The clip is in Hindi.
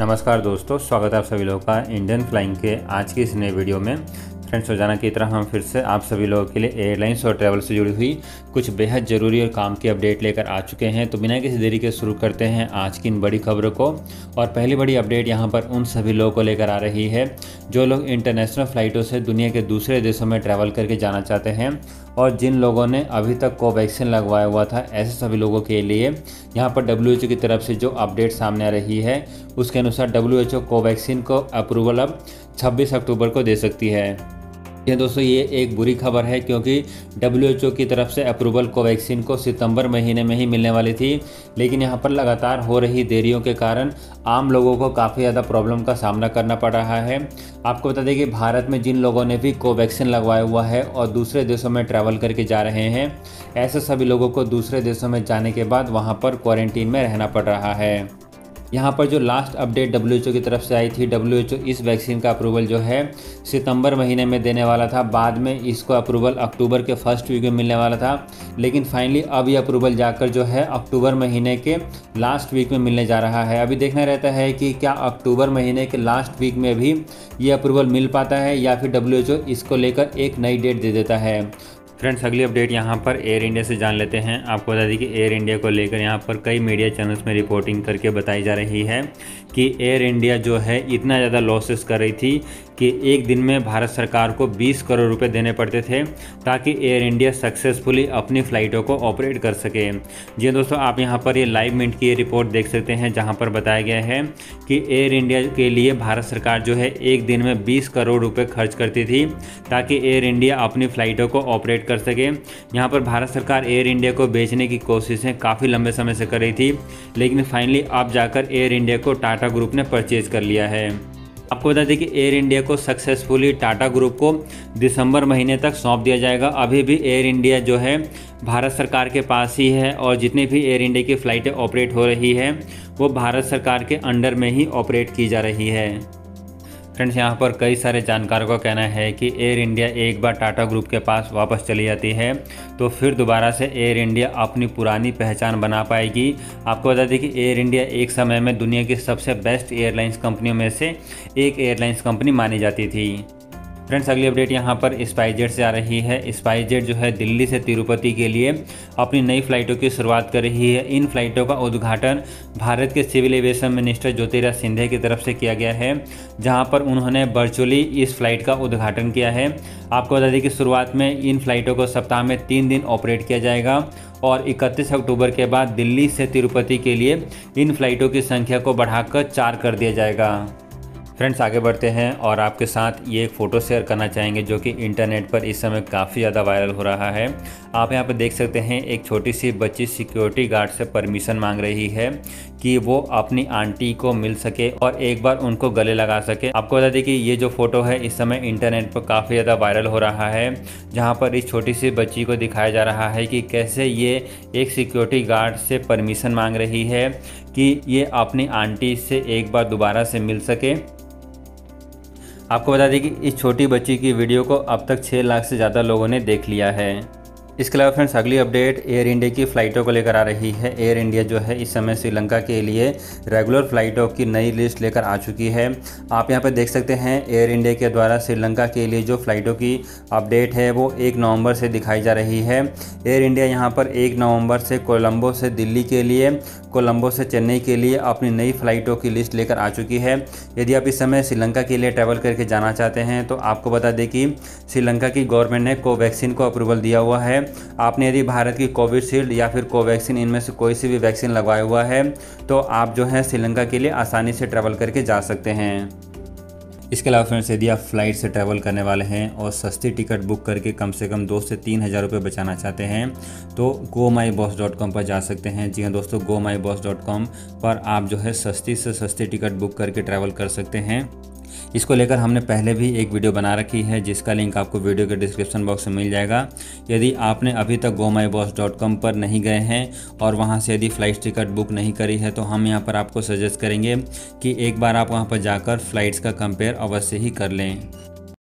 नमस्कार दोस्तों, स्वागत है आप सभी लोगों का इंडियन फ्लाइंग के आज की इस नए वीडियो में। फ्रेंड्स रोज़ाना की तरह हम फिर से आप सभी लोगों के लिए एयरलाइंस और ट्रैवल से जुड़ी हुई कुछ बेहद ज़रूरी और काम की अपडेट लेकर आ चुके हैं। तो बिना किसी देरी के शुरू करते हैं आज की इन बड़ी खबरों को। और पहली बड़ी अपडेट यहाँ पर उन सभी लोगों को लेकर आ रही है, जो लोग इंटरनेशनल फ़्लाइटों से दुनिया के दूसरे देशों में ट्रैवल करके जाना चाहते हैं। और जिन लोगों ने अभी तक कोवैक्सीन लगवाया हुआ था, ऐसे सभी लोगों के लिए यहाँ पर डब्ल्यू की तरफ़ से जो अपडेट सामने आ रही है, उसके अनुसार डब्ल्यू कोवैक्सीन को अप्रूवल अब 26 अक्टूबर को दे सकती है। ये दोस्तों, ये एक बुरी खबर है क्योंकि WHO की तरफ़ से अप्रूवल कोवैक्सीन को सितंबर महीने में ही मिलने वाली थी, लेकिन यहाँ पर लगातार हो रही देरियों के कारण आम लोगों को काफ़ी ज़्यादा प्रॉब्लम का सामना करना पड़ रहा है। आपको बता दें कि भारत में जिन लोगों ने भी कोवैक्सीन लगवाया हुआ है और दूसरे देशों में ट्रैवल करके जा रहे हैं, ऐसे सभी लोगों को दूसरे देशों में जाने के बाद वहाँ पर क्वारंटीन में रहना पड़ रहा है। यहाँ पर जो लास्ट अपडेट डब्ल्यूएचओ की तरफ़ से आई थी डब्ल्यूएचओ इस वैक्सीन का अप्रूवल जो है, सितंबर महीने में देने वाला था। बाद में इसको अप्रूवल अक्टूबर के फ़र्स्ट वीक में मिलने वाला था। लेकिन फाइनली अब ये अप्रूवल जाकर जो है, अक्टूबर महीने के लास्ट वीक में मिलने जा रहा है। अभी देखना रहता है कि क्या अक्टूबर महीने के लास्ट वीक में भी ये अप्रूवल मिल पाता है या फिर डब्ल्यूएचओ इसको लेकर एक नई डेट दे देता है। फ्रेंड्स, अगली अपडेट यहाँ पर एयर इंडिया से जान लेते हैं। आपको बता दें कि एयर इंडिया को लेकर यहाँ पर कई मीडिया चैनल्स में रिपोर्टिंग करके बताई जा रही है कि एयर इंडिया जो है, इतना ज़्यादा लॉसेस कर रही थी कि एक दिन में भारत सरकार को 20 करोड़ रुपए देने पड़ते थे ताकि एयर इंडिया सक्सेसफुली अपनी फ़्लाइटों को ऑपरेट कर सके। जी दोस्तों, आप यहाँ पर ये लाइव मिनट की रिपोर्ट देख सकते हैं, जहाँ पर बताया गया है कि एयर इंडिया के लिए भारत सरकार जो है एक दिन में बीस करोड़ रुपये खर्च करती थी ताकि एयर इंडिया अपनी फ़्लाइटों को ऑपरेट कर सके। यहाँ पर भारत सरकार एयर इंडिया को बेचने की कोशिशें काफ़ी लंबे समय से कर रही थी, लेकिन फाइनली अब जाकर एयर इंडिया को टाटा ग्रुप ने परचेज कर लिया है। आपको बता दें कि एयर इंडिया को सक्सेसफुली टाटा ग्रुप को दिसंबर महीने तक सौंप दिया जाएगा। अभी भी एयर इंडिया जो है, भारत सरकार के पास ही है और जितने भी एयर इंडिया की फ़्लाइटें ऑपरेट हो रही है, वो भारत सरकार के अंडर में ही ऑपरेट की जा रही है। फ्रेंड्स, यहाँ पर कई सारे जानकारों का कहना है कि एयर इंडिया एक बार टाटा ग्रुप के पास वापस चली जाती है तो फिर दोबारा से एयर इंडिया अपनी पुरानी पहचान बना पाएगी। आपको बता दें कि एयर इंडिया एक समय में दुनिया की सबसे बेस्ट एयरलाइंस कंपनियों में से एक एयरलाइंस कंपनी मानी जाती थी। फ्रेंड्स, अगली अपडेट यहाँ पर स्पाइसजेट से आ रही है। स्पाइसजेट जो है दिल्ली से तिरुपति के लिए अपनी नई फ्लाइटों की शुरुआत कर रही है। इन फ्लाइटों का उद्घाटन भारत के civil aviation minister Jyotiraj Scindia की तरफ़ से किया गया है, जहाँ पर उन्होंने वर्चुअली इस फ़्लाइट का उद्घाटन किया है। आपको बता दें कि शुरुआत में इन फ्लाइटों को सप्ताह में तीन दिन ऑपरेट किया जाएगा और 31 अक्टूबर के बाद दिल्ली से तिरुपति के लिए इन फ्लाइटों की संख्या को बढ़ाकर चार कर दिया जाएगा। फ्रेंड्स, आगे बढ़ते हैं और आपके साथ ये एक फ़ोटो शेयर करना चाहेंगे जो कि इंटरनेट पर इस समय काफ़ी ज़्यादा वायरल हो रहा है। आप यहाँ पर देख सकते हैं, एक छोटी सी बच्ची सिक्योरिटी गार्ड से परमिशन मांग रही है कि वो अपनी आंटी को मिल सके और एक बार उनको गले लगा सके। आपको बता दें कि ये जो फ़ोटो है, इस समय इंटरनेट पर काफ़ी ज़्यादा वायरल हो रहा है, जहाँ पर इस छोटी सी बच्ची को दिखाया जा रहा है कि कैसे ये एक सिक्योरिटी गार्ड से परमिशन मांग रही है कि ये अपनी आंटी से एक बार दोबारा से मिल सके। आपको बता दें कि इस छोटी बच्ची की वीडियो को अब तक 6 लाख से ज़्यादा लोगों ने देख लिया है। इसके अलावा फ्रेंड्स, अगली अपडेट एयर इंडिया की फ़्लाइटों को लेकर आ रही है। एयर इंडिया जो है, इस समय श्रीलंका के लिए रेगुलर फ़्लाइटों की नई लिस्ट लेकर आ चुकी है। आप यहाँ पर देख सकते हैं एयर इंडिया के द्वारा श्रीलंका के लिए जो फ़्लाइटों की अपडेट है, वो एक नवंबर से दिखाई जा रही है। एयर इंडिया यहाँ पर एक नवंबर से कोलंबो से दिल्ली के लिए कोलंबो से चेन्नई के लिए अपनी नई फ़्लाइटों की लिस्ट लेकर आ चुकी है। यदि आप इस समय श्रीलंका के लिए ट्रैवल करके जाना चाहते हैं तो आपको बता दें कि श्रीलंका की गवर्नमेंट ने कोवैक्सीन को अप्रूवल दिया हुआ है। आपने यदि भारत की कोविशील्ड या फिर कोवैक्सीन, इनमें से कोई सी भी वैक्सीन लगवाया हुआ है तो आप जो है श्रीलंका के लिए आसानी से ट्रैवल करके जा सकते हैं। इसके अलावा फ्रेंड्स, यदि आप फ़्लाइट से ट्रैवल करने वाले हैं और सस्ती टिकट बुक करके कम से कम दो से तीन हज़ार रुपये बचाना चाहते हैं तो go my boss dot com पर जा सकते हैं। जी हाँ दोस्तों go my boss dot com पर आप जो है सस्ती से सस्ती टिकट बुक करके ट्रैवल कर सकते हैं। इसको लेकर हमने पहले भी एक वीडियो बना रखी है, जिसका लिंक आपको वीडियो के डिस्क्रिप्शन बॉक्स में मिल जाएगा। यदि आपने अभी तक गोमाई बॉस डॉट कॉम पर नहीं गए हैं और वहाँ से यदि फ़्लाइट टिकट बुक नहीं करी है तो हम यहाँ पर आपको सजेस्ट करेंगे कि एक बार आप वहाँ पर जाकर फ़्लाइट्स का कंपेयर अवश्य ही कर लें।